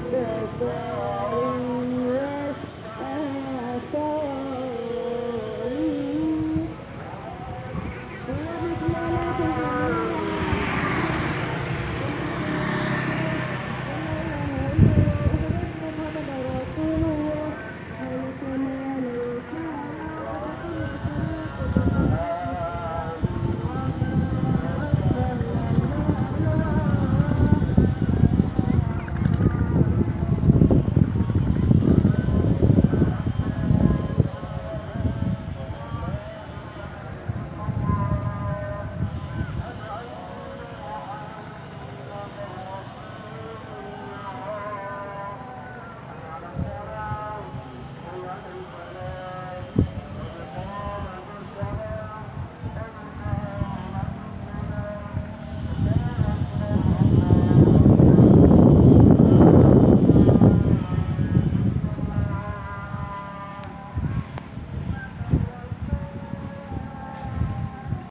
Krishna